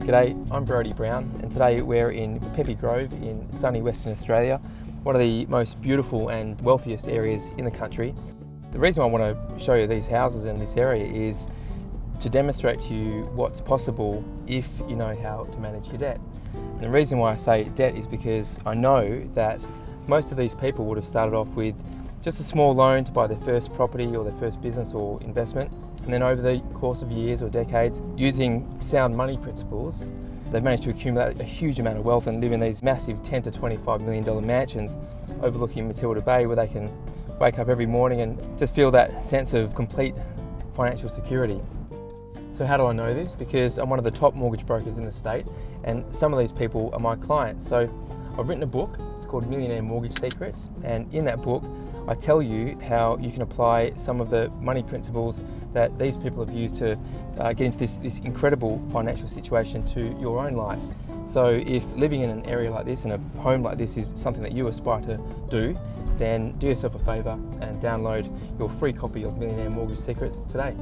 G'day, I'm Brodie Brown and today we're in Peppy Grove in sunny Western Australia, one of the most beautiful and wealthiest areas in the country. The reason I want to show you these houses in this area is to demonstrate to you what's possible if you know how to manage your debt. And the reason why I say debt is because I know that most of these people would have started off with just a small loan to buy their first property or their first business or investment and then over the course of years or decades, using sound money principles, they've managed to accumulate a huge amount of wealth and live in these massive 10 to 25 million dollar mansions overlooking Matilda Bay where they can wake up every morning and just feel that sense of complete financial security. So how do I know this? Because I'm one of the top mortgage brokers in the state and some of these people are my clients. So I've written a book, called Millionaire Mortgage Secrets and in that book I tell you how you can apply some of the money principles that these people have used to uh, get into this, this incredible financial situation to your own life. So if living in an area like this and a home like this is something that you aspire to do, then do yourself a favour and download your free copy of Millionaire Mortgage Secrets today.